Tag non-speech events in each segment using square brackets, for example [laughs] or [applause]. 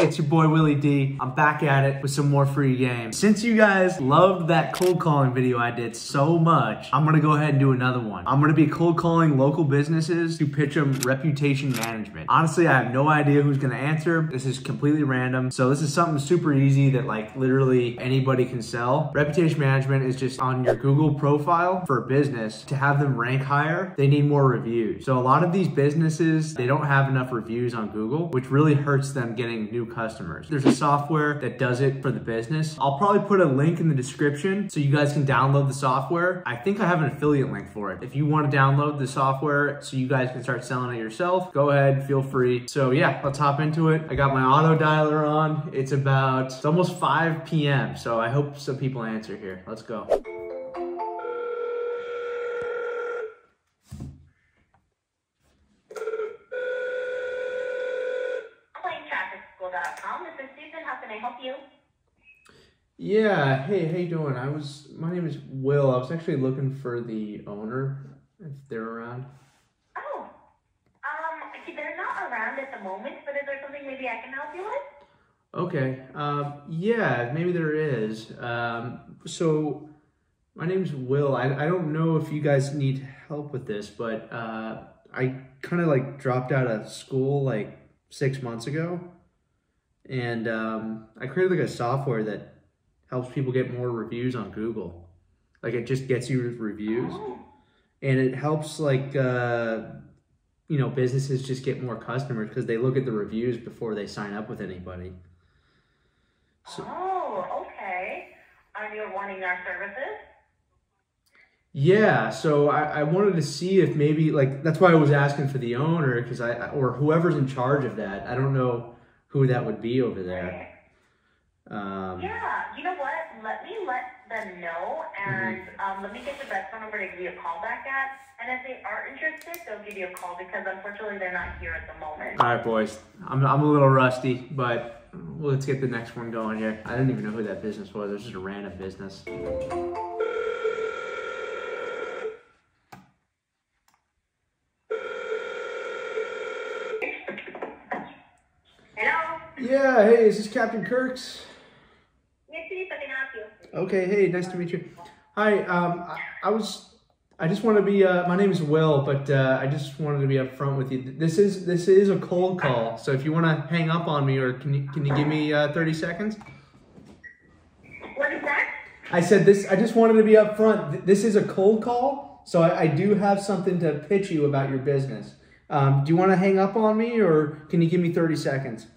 It's your boy Willie D. I'm back at it with some more free games. Since you guys loved that cold calling video I did so much, I'm gonna go ahead and do another one. I'm gonna be cold calling local businesses to pitch them reputation management. Honestly, I have no idea who's gonna answer. This is completely random. So this is something super easy that like literally anybody can sell. Reputation management is just on your Google profile for a business to have them rank higher, they need more reviews. So a lot of these businesses, they don't have enough reviews on Google, which really hurts them getting new customers. There's a software that does it for the business. I'll probably put a link in the description so you guys can download the software. I think I have an affiliate link for it. If you want to download the software so you guys can start selling it yourself, go ahead, feel free. So yeah, let's hop into it. I got my auto dialer on. It's about, it's almost 5 p.m. So I hope some people answer here. Let's go. PlaneTrafficSchool.com. This is Susan. How can I help you? Yeah, hey, how you doing? I was, my name is Will. I was actually looking for the owner, if they're around. Oh, um, they're not around at the moment, but is there something maybe I can help you with? Okay, um, yeah, maybe there is. Um, so, my name's Will. I, I don't know if you guys need help with this, but uh, I kind of like dropped out of school like six months ago. And um, I created like a software that helps people get more reviews on Google. Like it just gets you reviews. Oh, and it helps like uh, you know businesses just get more customers because they look at the reviews before they sign up with anybody so oh, okay. And you're wanting our services? yeah so I, I wanted to see if maybe like that's why i was asking for the owner because i or whoever's in charge of that i don't know who that would be over there um, Yeah, you know what? Let me let them know, and um, let me get the best phone number to give you a call back at. And if they are interested, they'll give you a call because unfortunately they're not here at the moment. all right boys I'm, I'm a little rusty but let's get the next one going here i didn't even know who that business was it was just a random business yeah hey is this captain kirk's Yes, please, I can help you. Okay, hey, nice to meet you. Hi, um, I, I was, I just want to be, uh, my name is Will, but uh, I just wanted to be upfront with you. This is this is a cold call, so if you want to hang up on me, or can you can you give me uh, thirty seconds? What is that? I said this. I just wanted to be upfront. Th- This is a cold call, so I, I do have something to pitch you about your business. Um, do you want to hang up on me, or can you give me thirty seconds?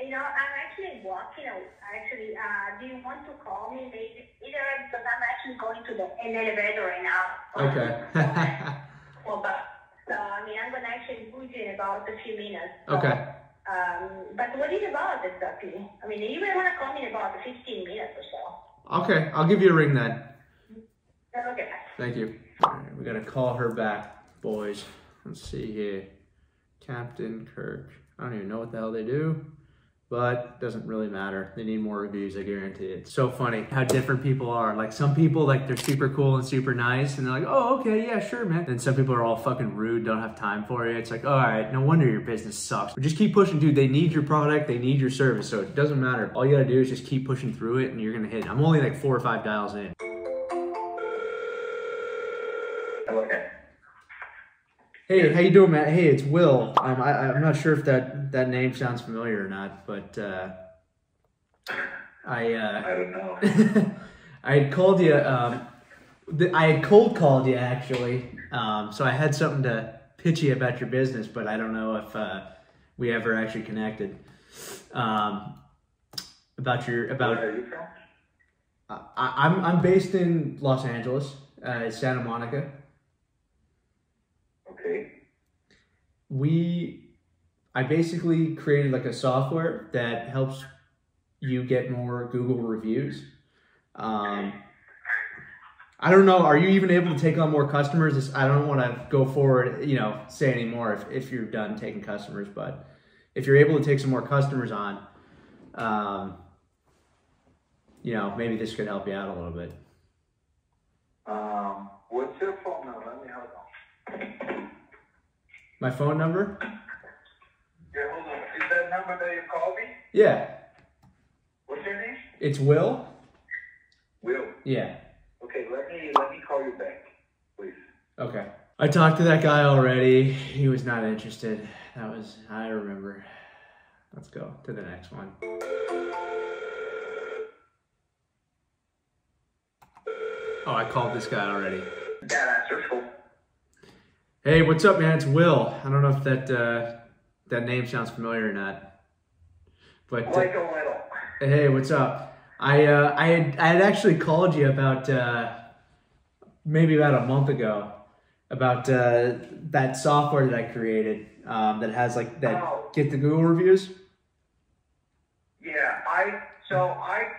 You know, I'm actually walking out. Actually, uh, do you want to call me later? Either because I'm actually going to the an elevator right now. Okay. [laughs] Well, but so I mean, I'm gonna actually boot you in about a few minutes. So, okay. Um, but what is it about exactly? I mean, you may want to call me in about 15 minutes or so. Okay. I'll give you a ring then. Okay. Thank you. All right, we gotta call her back, boys. Let's see here. Captain Kirk. I don't even know what the hell they do, but doesn't really matter. They need more reviews, I guarantee it. It's so funny how different people are. Like some people, like they're super cool and super nice, and they're like, "Oh, okay, yeah, sure, man." Then some people are all fucking rude, don't have time for you. It's like, all right, no wonder your business sucks. But just keep pushing, dude. They need your product, they need your service, so it doesn't matter. All you gotta do is just keep pushing through it, and you're gonna hit. I'm only like four or five dials in. Okay. Hey, how you doing, Matt? Hey, it's Will. Um, I, I'm not sure if that, that name sounds familiar or not, but uh, I uh, I don't know. [laughs] I had called you. Um, I had cold called you actually, um, so I had something to pitch you about your business, but I don't know if uh, we ever actually connected. Um, about your Where about are you from? I, I'm I'm based in Los Angeles, uh, Santa Monica. Okay. We i basically created like a software that helps you get more google reviews um, i don't know are you even able to take on more customers i don't want to go forward you know say anymore if, if you're done taking customers but if you're able to take some more customers on um, you know maybe this could help you out a little bit Um, what's your phone number? Let me hold on. My phone number Yeah, hold on. Is that number that you called me? Yeah. What's your name? It's Will? Will. Yeah. Okay, let me let me call you back, please. Okay. I talked to that guy already. He was not interested. That was, I remember. Let's go to the next one. Oh, I called this guy already. That's cool. Hey, what's up, man? It's Will. I don't know if that uh, that name sounds familiar or not. But uh, Like a little. Hey, what's up? I uh, I had I had actually called you about uh, maybe about a month ago about uh, that software that I created um, that has like that Oh. get the Google reviews. Yeah, I so I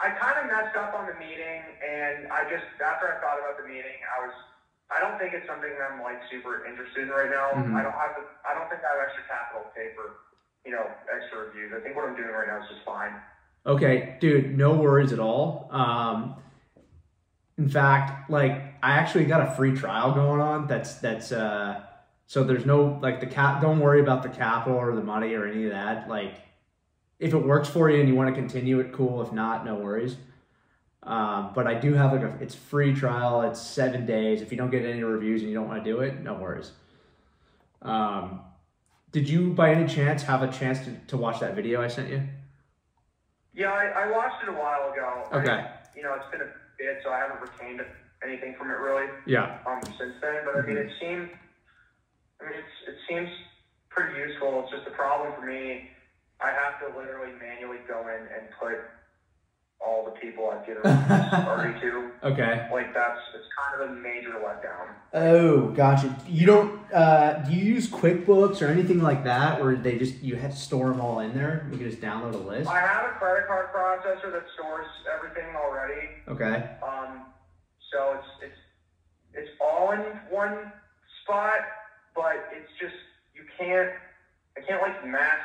I kind of messed up on the meeting, and I just after I thought about the meeting, I was I don't think it's something that I'm like super interested in right now. Mhm. I don't have the I don't think I have extra capital to pay for you know extra reviews. I think what I'm doing right now is just fine. Okay, dude, no worries at all. Um, in fact, like I actually got a free trial going on. That's that's uh, so there's no like the cap. Don't worry about the capital or the money or any of that. Like, if it works for you and you want to continue it, cool. If not, no worries. Um, but I do have like a it's free trial. It's seven days. If you don't get any reviews and you don't want to do it, no worries. Um, did you by any chance have a chance to, to watch that video I sent you? Yeah, I, I watched it a while ago. I- Okay. you know, it's been a bit, so I haven't retained anything from it really. Yeah. um, since then. But I mean, it seemed, I mean, it's, it seems pretty useful. It's just a problem for me. I have to literally manually go in and put all the people I've given [laughs] already to. Okay. Like that's it's kind of a major letdown. Oh, gotcha. You don't. Uh, do you use QuickBooks or anything like that, where they just you have to store them all in there? You can just download a list. I have a credit card processor that stores everything already. Okay. Um, so it's it's it's all in one spot, but it's just you can't I can't like mass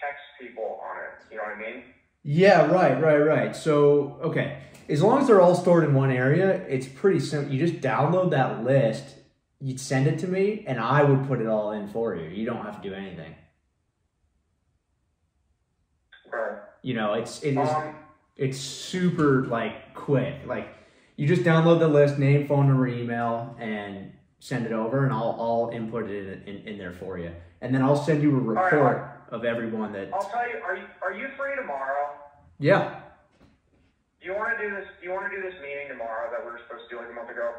text people on it. You know what I mean? Yeah. Right. Right. Right. So okay, as long as they're all stored in one area, it's pretty simple. You just download that list. You'd send it to me, and I would put it all in for you. You don't have to do anything. Right. You know, it's it is. Um, it's super like quick. Like you just download the list, name, phone number, email, and send it over, and I'll I'll input it in, in, in there for you, and then I'll send you a right, report of everyone that. I'll tell you. Are you are you free tomorrow? Yeah, Do you want to do this? Do you want to do this meeting tomorrow that we were supposed to do like a month ago?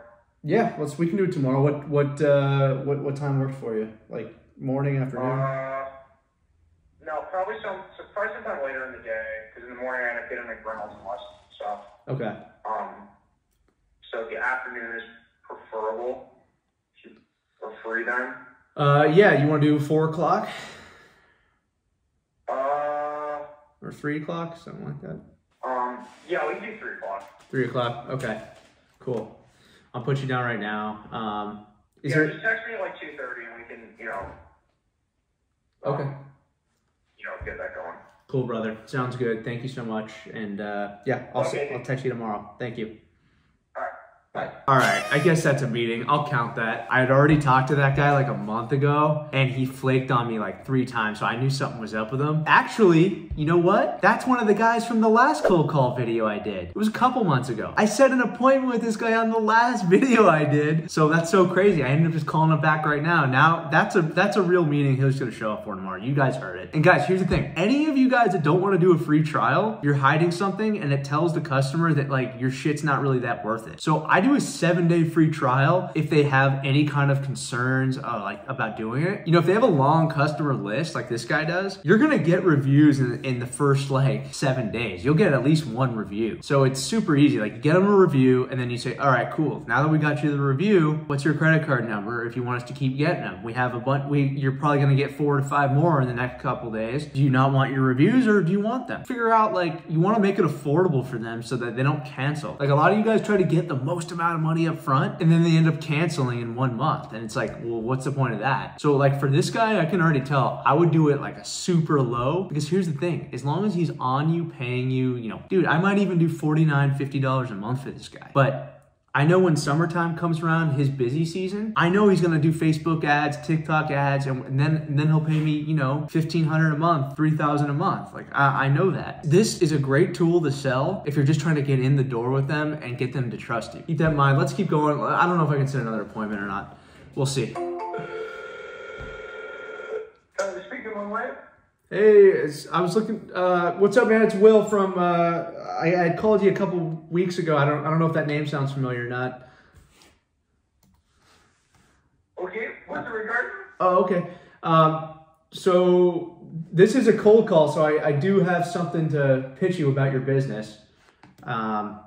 yeah. Let's we can do it tomorrow. What what uh what what time works for you? Like morning, afternoon? Uh, no, probably some, so probably sometime later in the day because in the morning I end up getting Reynolds and West stuff. okay. Um, so the afternoon is preferable. If you are free then. Uh, yeah. You want to do four o'clock or three o'clock, something like that. um, yeah, we can do three o'clock. Three o'clock. Okay. Cool. I'll put you down right now. Um, is yeah, there? just text me at like two thirty and we can, you know, Okay. you know, get that going. Cool, brother. Sounds good. Thank you so much. And uh, yeah, I'll Okay. I'll text you tomorrow. Thank you. All right. I guess that's a meeting. I'll count that. I had already talked to that guy like a month ago, and he flaked on me like three times, so I knew something was up with him. Actually, you know what? That's one of the guys from the last cold call video I did. It was a couple months ago. I set an appointment with this guy on the last [laughs] video I did, so that's so crazy. I ended up just calling him back right now. Now that's a that's a real meeting. He's gonna show up for tomorrow. You guys heard it. And guys, here's the thing: any of you guys that don't want to do a free trial, you're hiding something, and it tells the customer that like your shit's not really that worth it. So I do a seven day free trial if they have any kind of concerns uh, like about doing it. You know, if they have a long customer list like this guy does, you're gonna get reviews in, in the first like seven days. You'll get at least one review. So it's super easy. Like get them a review, and then you say, all right, cool. Now that we got you the review, what's your credit card number if you want us to keep getting them? We have a bunch. We you're probably gonna get four to five more in the next couple days. Do you not want your reviews or do you want them? Figure out like you want to make it affordable for them so that they don't cancel. Like a lot of you guys try to get the most amount of money up front and then they end up canceling in one month. And it's like, well, what's the point of that? So like for this guy, I can already tell I would do it like a super low because here's the thing: as long as he's on you, paying you, you know, dude, I might even do 49 50 dollars a month for this guy, but. I know when summertime comes around, his busy season, I know he's gonna do Facebook ads, TikTok ads, and, then and then he'll pay me, you know, fifteen hundred a month, three thousand a month. Like I, I know that. This is a great tool to sell if you're just trying to get in the door with them and get them to trust you. Keep that in mind. Let's keep going. I don't know if I can set another appointment or not. We'll see. Uh. Hey, I was looking. Uh, what's up, man? It's Will from. Uh, I, I had called you a couple weeks ago. I don't. I don't know if that name sounds familiar or not. Okay, what's it regarding? Oh, okay. Um, so this is a cold call. So I, I do have something to pitch you about your business. Um,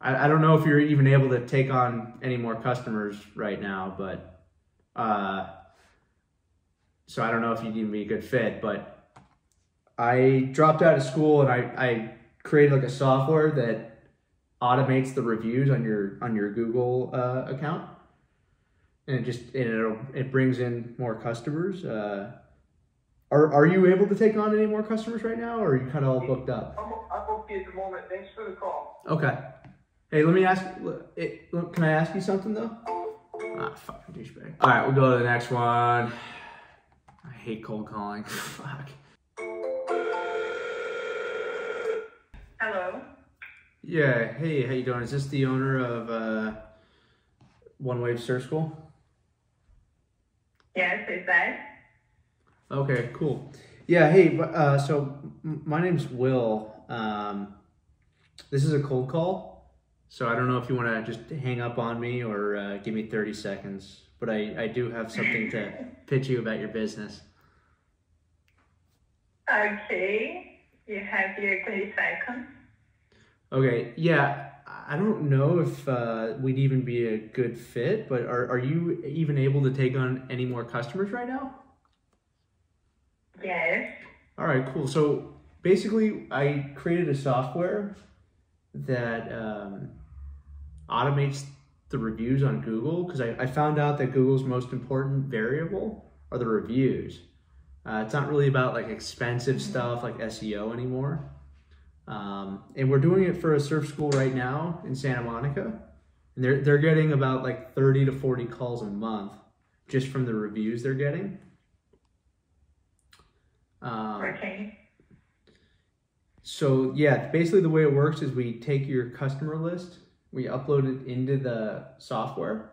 I, I don't know if you're even able to take on any more customers right now, but uh, so I don't know if you'd even be a good fit. But I dropped out of school and I, I created like a software that automates the reviews on your on your Google uh, account, and it just and it'll it brings in more customers. Uh, are are you able to take on any more customers right now, or are you kind of all booked up? I'm, I'm okay at the moment. Thanks for the call. Okay. Hey, let me ask. It, can I ask you something though? Ah, fucking douchebag. All right, we'll go to the next one. I hate cold calling. [laughs] Fuck. Yeah. Hey, how you doing? Is this the owner of uh, One Wave Surf School? Yes, is that? Okay, cool. Yeah, hey, uh, so my name's Will. Um, this is a cold call, so I don't know if you want to just hang up on me or uh, give me 30 seconds, but I, I do have something to [laughs] pitch you about your business. Okay. You have your 30 seconds. Okay, yeah, I don't know if uh, we'd even be a good fit, but are, are you even able to take on any more customers right now? Yes. All right, cool. So basically, I created a software that um, automates the reviews on Google because I, I found out that Google's most important variable are the reviews. Uh, it's not really about like expensive stuff like SEO anymore. Um, and we're doing it for a surf school right now in Santa Monica. And they're, they're getting about like 30 to 40 calls a month just from the reviews they're getting. Um, Okay. so yeah, basically the way it works is we take your customer list, we upload it into the software,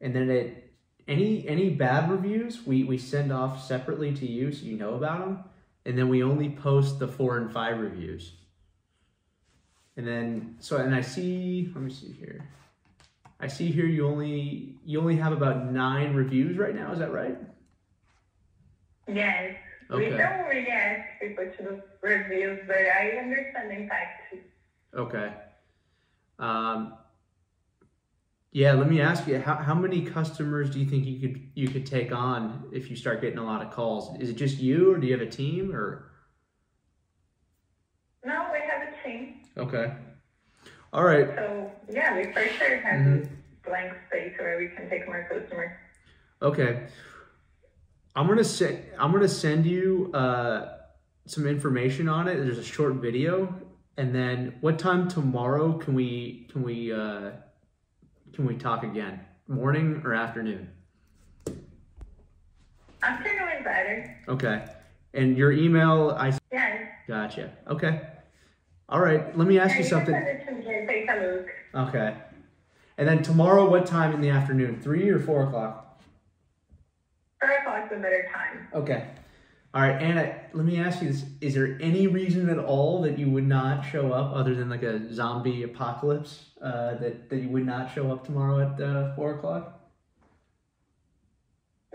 and then it any any bad reviews we we send off separately to you so you know about them, and then we only post the four and five reviews. And then so and I see let me see here. I see here you only you only have about nine reviews right now. Is that right? Yes. We Okay. don't really ask people to reviews, but I understand the impact. Okay. Um, yeah, let me ask you how, how many customers do you think you could you could take on if you start getting a lot of calls? Is it just you or do you have a team or No, we have a team. Okay. All right. So, yeah, we for sure have Mhm. blank space where we can take more customers. Okay. I'm gonna send I'm gonna send you uh, some information on it. There's a short video, and then what time tomorrow can we can we uh, can we talk again? Morning or afternoon? Afternoon is better. Okay. And your email, I Yes. gotcha. Okay. All right. Let me ask you something. can send it to me and take a look. Okay. And then tomorrow, what time in the afternoon? Three or four o'clock? Four o'clock's a better time. Okay. All right, Anna. Let me ask you this: Is there any reason at all that you would not show up, other than like a zombie apocalypse, uh, that that you would not show up tomorrow at uh, four o'clock?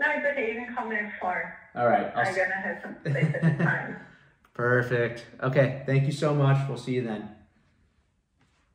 No, it's okay. You can call me at four. All right. I'll I'm s- gonna have some at the time. Perfect. Okay. Thank you so much. We'll see you then.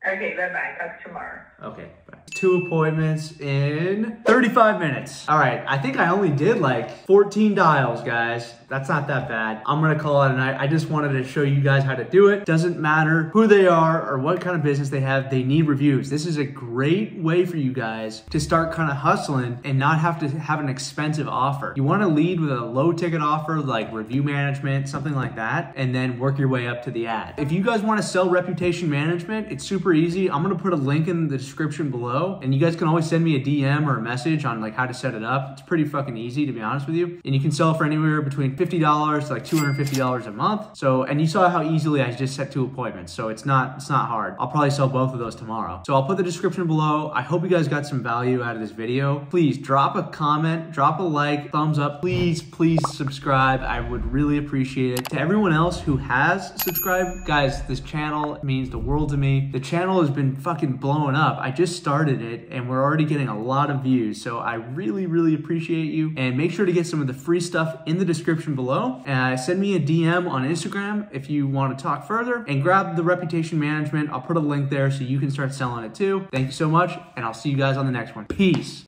Okay, bye bye. Talk tomorrow. Okay. Bye. Two appointments in 35 minutes. All right, I think I only did like 14 dials, guys. That's not that bad. I'm gonna call it a night. I just wanted to show you guys how to do it. Doesn't matter who they are or what kind of business they have, they need reviews. This is a great way for you guys to start kind of hustling and not have to have an expensive offer. You wanna lead with a low ticket offer like review management, something like that, and then work your way up to the ad. If you guys wanna sell reputation management, it's super easy. I'm gonna put a link in the description below and you guys can always send me a DM or a message on like how to set it up. It's pretty fucking easy to be honest with you. And you can sell for anywhere between $50 to like $250 a month. So, and you saw how easily I just set two appointments. So it's not, it's not hard. I'll probably sell both of those tomorrow. So I'll put the description below. I hope you guys got some value out of this video. Please drop a comment, drop a like, thumbs up. Please, please subscribe. I would really appreciate it. To everyone else who has subscribed, guys, this channel means the world to me. The channel has been fucking blowing up. I just started it and we're already getting a lot of views. So I really, really appreciate you. And make sure to get some of the free stuff in the description below. Uh, send me a DM on Instagram if you want to talk further and grab the reputation management. I'll put a link there so you can start selling it too. Thank you so much, and I'll see you guys on the next one. Peace.